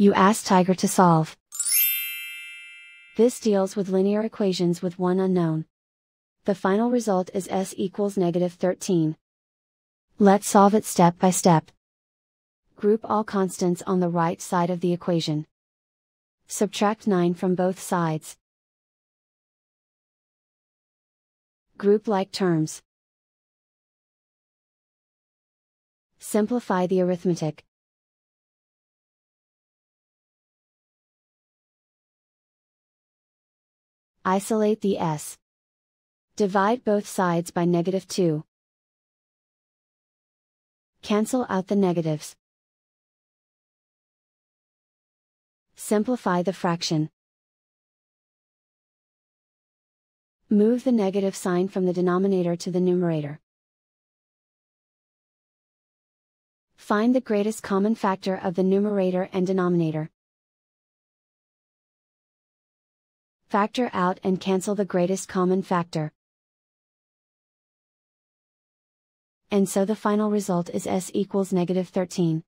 You ask Tiger to solve. This deals with linear equations with one unknown. The final result is s equals negative 13. Let's solve it step by step. Group all constants on the right side of the equation. Subtract 9 from both sides. Group like terms. Simplify the arithmetic. Isolate the s. Divide both sides by negative 2. Cancel out the negatives. Simplify the fraction. Move the negative sign from the denominator to the numerator. Find the greatest common factor of the numerator and denominator. Factor out and cancel the greatest common factor. And so the final result is s equals negative 13.